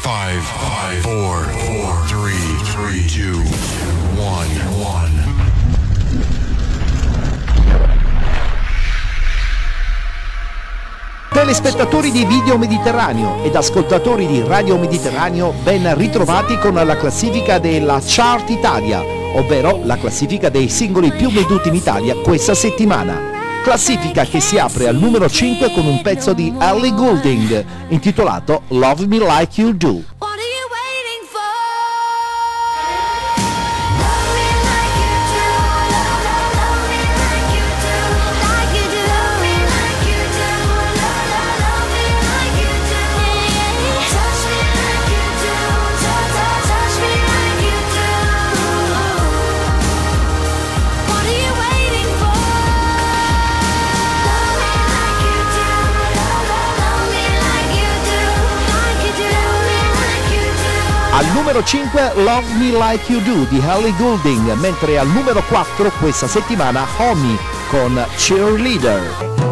Five, five, four, four, three, three, two, one, one. Telespettatori di Video Mediterraneo ed ascoltatori di Radio Mediterraneo, ben ritrovati con la classifica della Chart Italia, ovvero la classifica dei singoli più venduti in Italia questa settimana. Classifica che si apre al numero 5 con un pezzo di Ellie Goulding intitolato Love Me Like You Do. Al numero 5 Love Me Like You Do di Ellie Goulding, mentre al numero 4 questa settimana Homie con Cheerleader.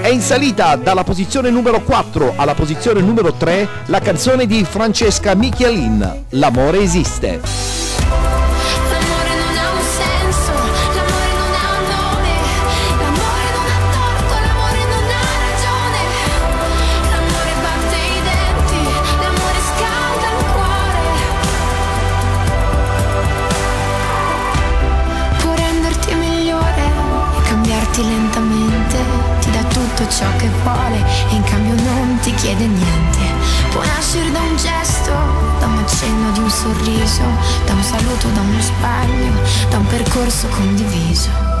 È in salita dalla posizione numero 4 alla posizione numero 3 la canzone di Francesca Michelin, L'amore esiste. Che vuole e in cambio non ti chiede niente. Può nascere da un gesto, da un accenno di un sorriso, da un saluto, da uno sbaglio, da un percorso condiviso.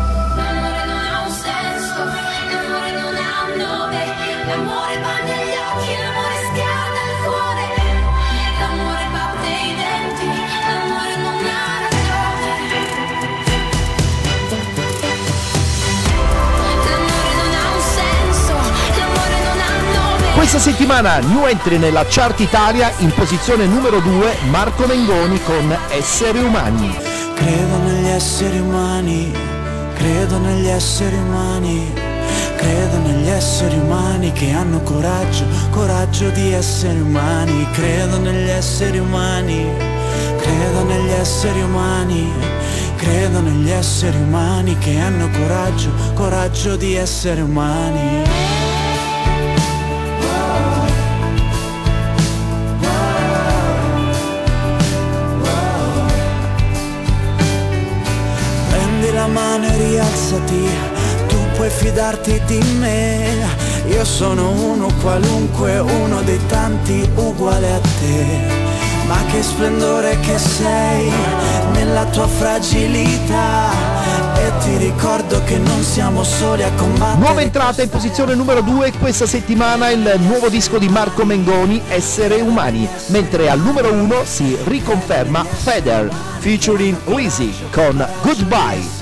Questa settimana new entry nella chart Italia in posizione numero 2 Marco Mengoni con Esseri umani. Credo negli esseri umani, credo negli esseri umani, credo negli esseri umani che hanno coraggio, coraggio di essere umani, credo negli esseri umani, credo negli esseri umani, credo negli esseri umani che hanno coraggio, coraggio di essere umani. Mano e rialzati, tu puoi fidarti di me. Io sono uno qualunque, uno dei tanti uguale a te. Ma che splendore che sei nella tua fragilità. E ti ricordo che non siamo soli a combattere. Nuova entrata in posizione numero 2 questa settimana il nuovo disco di Marco Mengoni, Essere Umani, mentre al numero 1 si riconferma Feder featuring Lizzy con Goodbye.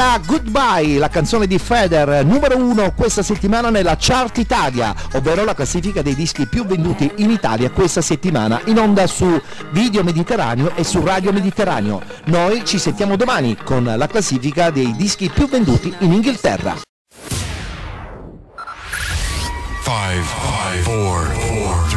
Era Goodbye, la canzone di Feder, numero 1 questa settimana nella Chart Italia, ovvero la classifica dei dischi più venduti in Italia questa settimana, in onda su Video Mediterraneo e su Radio Mediterraneo. Noi ci sentiamo domani con la classifica dei dischi più venduti in Inghilterra. Five, five, four, four,